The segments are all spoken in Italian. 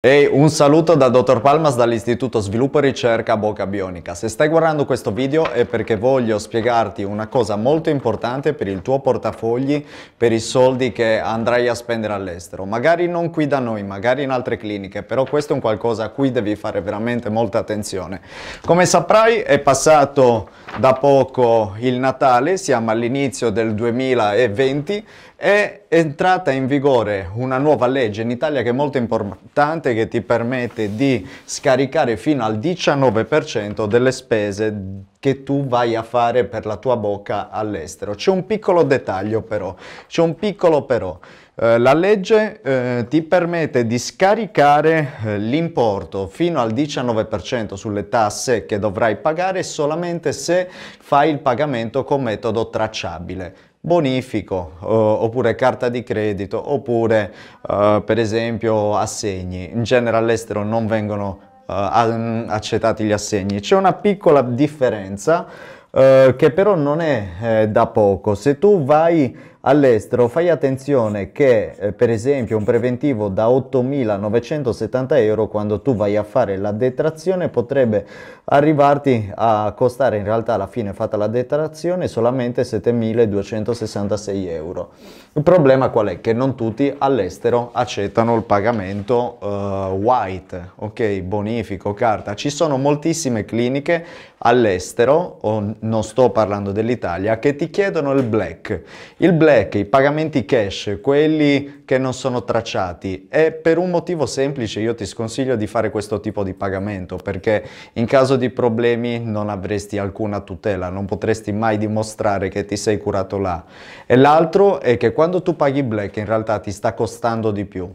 Ehi, un saluto da Dottor Palmas dall'Istituto Sviluppo e Ricerca Bocca Bionica. Se stai guardando questo video è perché voglio spiegarti una cosa molto importante per il tuo portafogli, per i soldi che andrai a spendere all'estero. Magari non qui da noi, magari in altre cliniche, però questo è un qualcosa a cui devi fare veramente molta attenzione. Come saprai è passato da poco il Natale, siamo all'inizio del 2020 è entrata in vigore una nuova legge in Italia che è molto importante che ti permette di scaricare fino al 19% delle spese che tu vai a fare per la tua bocca all'estero. C'è un piccolo dettaglio però, c'è un piccolo però. Eh, la legge eh, ti permette di scaricare eh, l'importo fino al 19% sulle tasse che dovrai pagare solamente se fai il pagamento con metodo tracciabile bonifico uh, oppure carta di credito oppure uh, per esempio assegni. In genere all'estero non vengono uh, accettati gli assegni. C'è una piccola differenza che però non è eh, da poco. Se tu vai all'estero fai attenzione che eh, per esempio un preventivo da 8.970 euro quando tu vai a fare la detrazione potrebbe arrivarti a costare in realtà alla fine fatta la detrazione solamente 7.266 euro. Il problema qual è? Che non tutti all'estero accettano il pagamento uh, white, ok, bonifico, carta. Ci sono moltissime cliniche all'estero, non sto parlando dell'Italia, che ti chiedono il black. Il black black, i pagamenti cash, quelli che non sono tracciati e per un motivo semplice io ti sconsiglio di fare questo tipo di pagamento perché in caso di problemi non avresti alcuna tutela, non potresti mai dimostrare che ti sei curato là. E l'altro è che quando tu paghi black in realtà ti sta costando di più.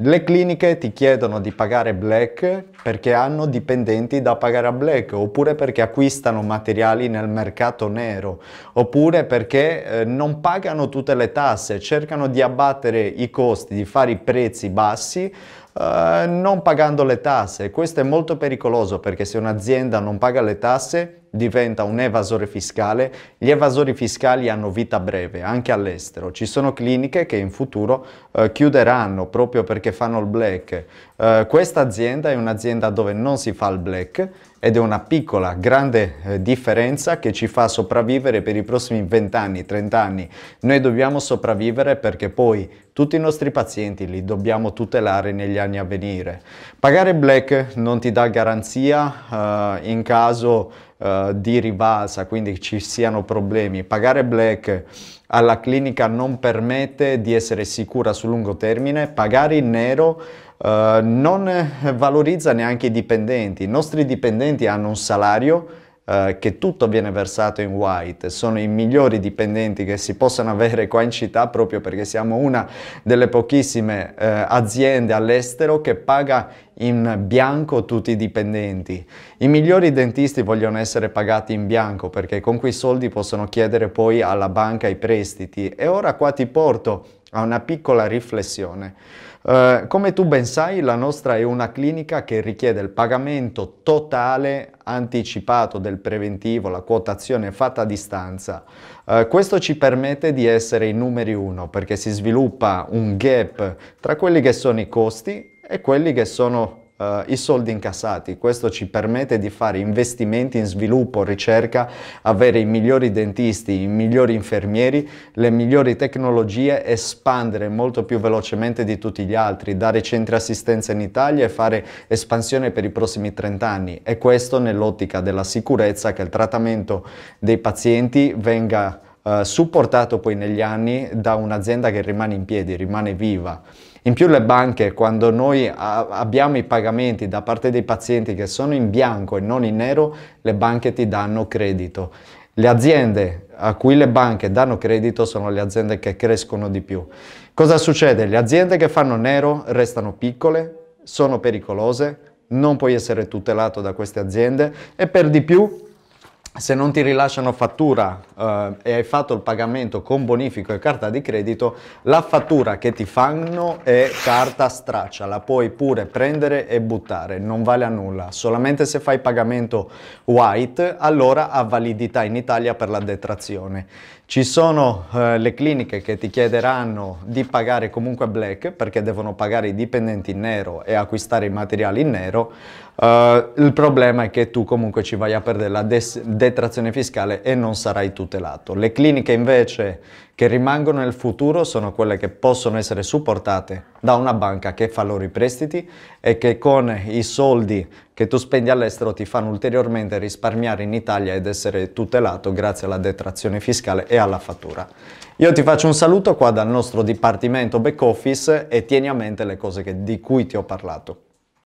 Le cliniche ti chiedono di pagare black perché hanno dipendenti da pagare a black oppure perché acquistano materiali nel mercato nero oppure perché eh, non pagano tutte le tasse, cercano di abbattere i costi, di fare i prezzi bassi eh, non pagando le tasse. Questo è molto pericoloso perché se un'azienda non paga le tasse diventa un evasore fiscale. Gli evasori fiscali hanno vita breve, anche all'estero. Ci sono cliniche che in futuro uh, chiuderanno proprio perché fanno il black. Uh, questa azienda è un'azienda dove non si fa il black ed è una piccola, grande eh, differenza che ci fa sopravvivere per i prossimi 20 anni, 30 anni. Noi dobbiamo sopravvivere perché poi tutti i nostri pazienti li dobbiamo tutelare negli anni a venire. Pagare black non ti dà garanzia uh, in caso uh, di rivalsa, quindi ci siano problemi. Pagare black alla clinica non permette di essere sicura sul lungo termine. Pagare in nero Uh, non valorizza neanche i dipendenti. I nostri dipendenti hanno un salario uh, che tutto viene versato in white, sono i migliori dipendenti che si possano avere qua in città proprio perché siamo una delle pochissime uh, aziende all'estero che paga in bianco tutti i dipendenti. I migliori dentisti vogliono essere pagati in bianco perché con quei soldi possono chiedere poi alla banca i prestiti e ora qua ti porto a una piccola riflessione. Uh, come tu ben sai, la nostra è una clinica che richiede il pagamento totale anticipato del preventivo, la quotazione fatta a distanza. Uh, questo ci permette di essere i numeri uno perché si sviluppa un gap tra quelli che sono i costi e quelli che sono uh, i soldi incassati. Questo ci permette di fare investimenti in sviluppo, ricerca, avere i migliori dentisti, i migliori infermieri, le migliori tecnologie, espandere molto più velocemente di tutti gli altri, dare centri assistenza in Italia e fare espansione per i prossimi 30 anni. E questo nell'ottica della sicurezza che il trattamento dei pazienti venga uh, supportato poi negli anni da un'azienda che rimane in piedi, rimane viva. In più le banche, quando noi abbiamo i pagamenti da parte dei pazienti che sono in bianco e non in nero, le banche ti danno credito. Le aziende a cui le banche danno credito sono le aziende che crescono di più. Cosa succede? Le aziende che fanno nero restano piccole, sono pericolose, non puoi essere tutelato da queste aziende e per di più se non ti rilasciano fattura eh, e hai fatto il pagamento con bonifico e carta di credito, la fattura che ti fanno è carta straccia, la puoi pure prendere e buttare, non vale a nulla. Solamente se fai pagamento white, allora ha validità in Italia per la detrazione. Ci sono eh, le cliniche che ti chiederanno di pagare comunque black perché devono pagare i dipendenti in nero e acquistare i materiali in nero. Uh, il problema è che tu comunque ci vai a perdere la detrazione fiscale e non sarai tutelato. Le cliniche invece che rimangono nel futuro sono quelle che possono essere supportate da una banca che fa loro i prestiti e che con i soldi che tu spendi all'estero ti fanno ulteriormente risparmiare in Italia ed essere tutelato grazie alla detrazione fiscale e alla fattura. Io ti faccio un saluto qua dal nostro dipartimento back office e tieni a mente le cose che, di cui ti ho parlato.